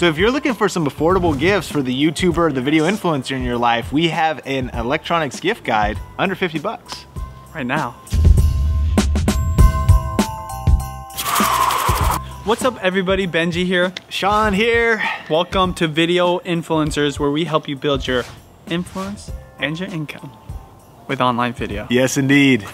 So if you're looking for some affordable gifts for the YouTuber, the video influencer in your life, we have an electronics gift guide under 50 bucks. Right now. What's up everybody, Benji here. Sean here. Welcome to Video Influencers where we help you build your influence and your income with online video. Yes, indeed.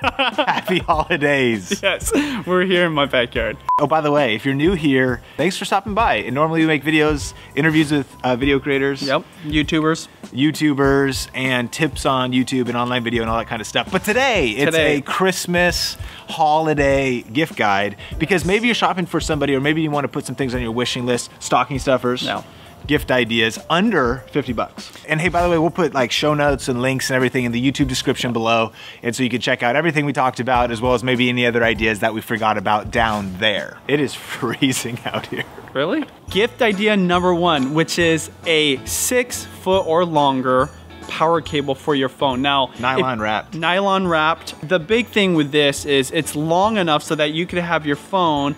Happy holidays. Yes, we're here in my backyard. Oh, by the way, if you're new here, thanks for stopping by. And normally we make videos, interviews with uh, video creators. Yep, YouTubers. YouTubers and tips on YouTube and online video and all that kind of stuff. But today, it's Today. a Christmas holiday gift guide because maybe you're shopping for somebody or maybe you want to put some things on your wishing list, stocking stuffers. No. Gift ideas under 50 bucks. And hey, by the way, we'll put like show notes and links and everything in the YouTube description below. And so you can check out everything we talked about as well as maybe any other ideas that we forgot about down there. It is freezing out here. Really? Gift idea number one, which is a six foot or longer power cable for your phone. Now, Nylon if- wrapped. Nylon wrapped. The big thing with this is it's long enough so that you could have your phone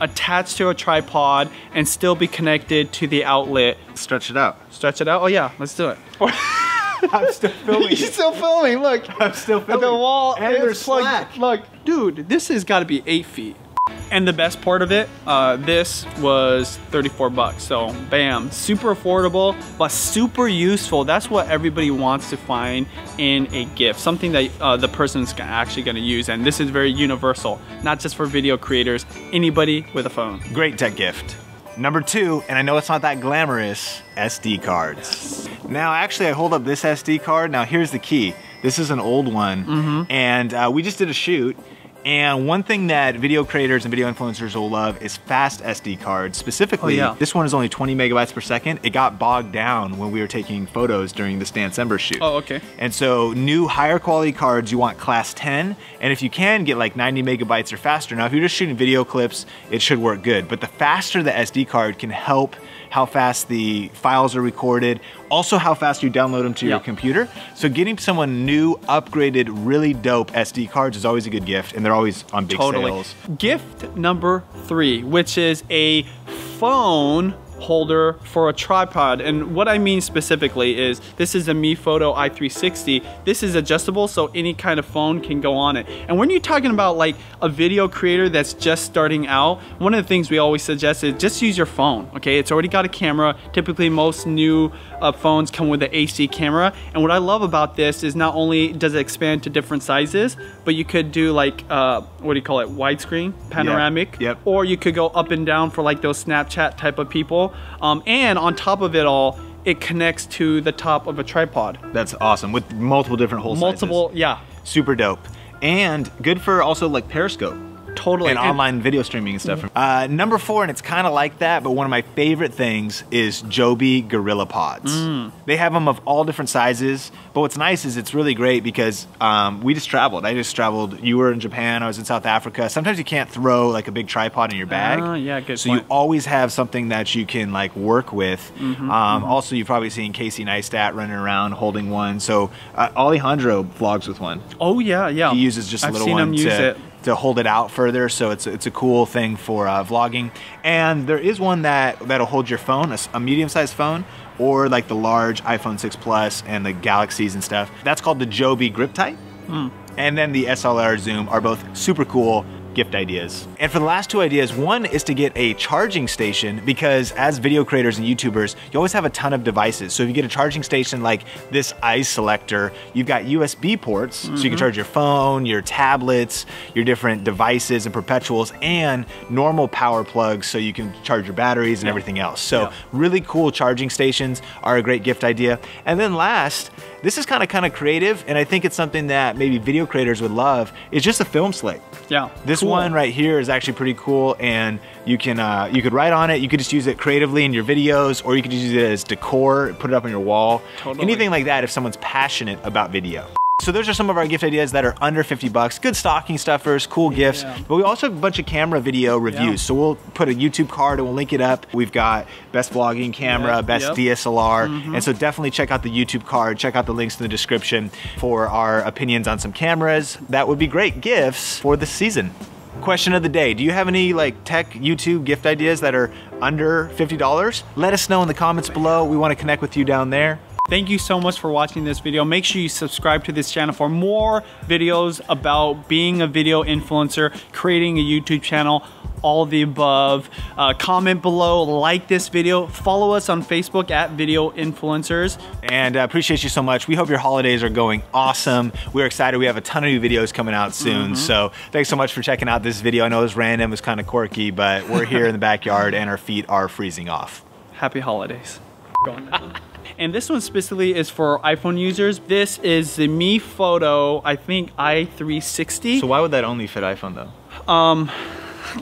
attached to a tripod and still be connected to the outlet. Stretch it out. Stretch it out. Oh yeah, let's do it. I'm still filming He's still filming. Look. I'm still filming. the wall And it's there's plugged- slack. Look, dude, this has got to be eight feet. And the best part of it, uh, this was 34 bucks. So bam, super affordable, but super useful. That's what everybody wants to find in a gift, something that uh, the person's actually gonna use. And this is very universal, not just for video creators, anybody with a phone. Great tech gift. Number two, and I know it's not that glamorous, SD cards. Now, actually, I hold up this SD card. Now, here's the key. This is an old one, and uh, we just did a shoot. And one thing that video creators and video influencers will love is fast SD cards. Specifically, Oh, yeah. this one is only 20 megabytes per second. It got bogged down when we were taking photos during the Stan Sember shoot. Oh, okay. And so new higher quality cards, you want class 10. And if you can get like 90 megabytes or faster. Now, if you're just shooting video clips, it should work good. But the faster the SD card can help how fast the files are recorded, also how fast you download them to your Yeah. computer. So getting someone new, upgraded, really dope SD cards is always a good gift. And they're always on big totally. sales. Gift number three, which is a phone holder for a tripod. And what I mean specifically is this is a MeFOTO i360. This is adjustable so any kind of phone can go on it. And when you're talking about like a video creator that's just starting out, one of the things we always suggest is just use your phone, okay? It's already got a camera. Typically most new uh, phones come with an AC camera. And what I love about this is not only does it expand to different sizes, but you could do like, uh, what do you call it, widescreen, panoramic, Yep. or you could go up and down for like those Snapchat type of people. Um, and on top of it all, it connects to the top of a tripod. That's awesome with multiple different hole sizes. Multiple, yeah, Super dope. And good for also like Periscope. Totally. and online video streaming and stuff. Uh, number four, and it's kind of like that, but one of my favorite things is Joby GorillaPods. They have them of all different sizes, but what's nice is it's really great because um, we just traveled. I just traveled. You were in Japan, I was in South Africa. Sometimes you can't throw like a big tripod in your bag. Ah, yeah, good So point. you always have something that you can like work with. Mm-hmm, um, Also, you've probably seen Casey Neistat running around holding one. So uh, Alejandro vlogs with one Oh yeah, yeah. he uses just a I've little seen one him use to, it. To hold it out further so it's it's a cool thing for uh, vlogging. And there is one that that'll hold your phone a medium-sized phone or like the large iphone 6 plus and the galaxies and stuff. That's called the joby GripTight. Hmm. and then the slr zoom are both super cool gift ideas. And for the last two ideas, one is to get a charging station because as video creators and YouTubers, you always have a ton of devices. So if you get a charging station like this iSelector, you've got USB ports, so you can mm-hmm. charge your phone, your tablets, your different devices and perpetuals, and normal power plugs so you can charge your batteries and everything else. So Yeah. really cool charging stations are a great gift idea. And then last, this is kind of kind of creative, and I think it's something that maybe video creators would love. It's just a film slate. Yeah. This cool. one right here is actually pretty cool, and you can uh, you could write on it. You could just use it creatively in your videos, or you could just use it as decor, put it up on your wall, Totally. anything like that. If someone's passionate about video. So those are some of our gift ideas that are under 50 bucks. Good stocking stuffers, cool gifts. Yeah. But we also have a bunch of camera video reviews. Yeah. So we'll put a YouTube card and we'll link it up. We've got best vlogging camera, Yeah, best yep. DSLR. Mm-hmm. And so definitely check out the YouTube card, check out the links in the description for our opinions on some cameras. That would be great gifts for the season. question of the day. Do you have any like tech YouTube gift ideas that are under $50? Let us know in the comments below. We want to connect with you down there. Thank you so much for watching this video. Make sure you subscribe to this channel for more videos about being a video influencer, creating a YouTube channel, all the above. Uh, comment below, like this video, follow us on Facebook at Video Influencers. And uh, appreciate you so much. We hope your holidays are going awesome. We're excited. We have a ton of new videos coming out soon. Mm -hmm. So thanks so much for checking out this video. I know it was random, it was kind of quirky, but we're here in the backyard and our feet are freezing off. Happy holidays. And this one specifically is for iPhone users. This is the MeFOTO, I think i360. So why would that only fit iPhone though? Um,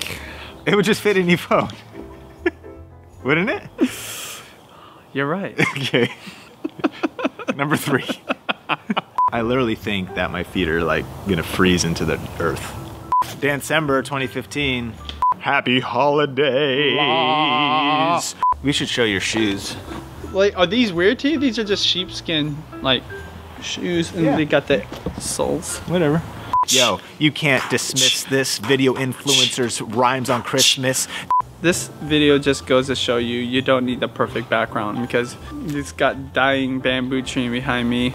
it would just fit any phone. Wouldn't it? You're right. okay. Number three. I literally think that my feet are like gonna freeze into the earth. December 2015. Happy holidays. La. We should show your shoes. Like, are these weird to you? These are just sheepskin, like, shoes, and yeah. they got the soles. Whatever. Yo, you can't dismiss this video influencers rhymes on Christmas. This video just goes to show you, you don't need the perfect background because it's got dying bamboo tree behind me.